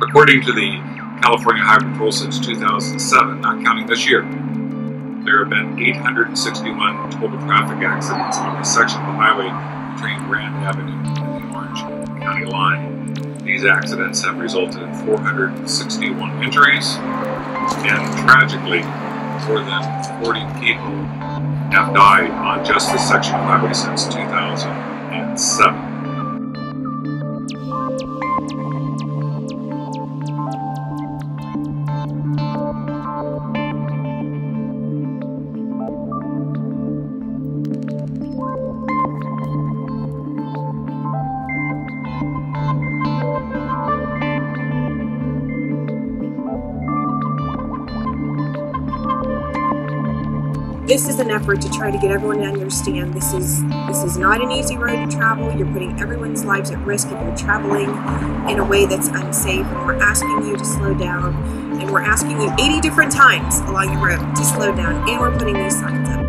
According to the California Highway Patrol since 2007, not counting this year, there have been 861 total traffic accidents on the section of the highway between Grand Avenue and the Orange County line. These accidents have resulted in 461 injuries, and tragically, more than 40 people have died on just this section of highway since 2007. This is an effort to try to get everyone to understand this is this is not an easy road to travel. You're putting everyone's lives at risk if you're traveling in a way that's unsafe. And we're asking you to slow down. And we're asking you 80 different times along the road to slow down. And we're putting these signs up.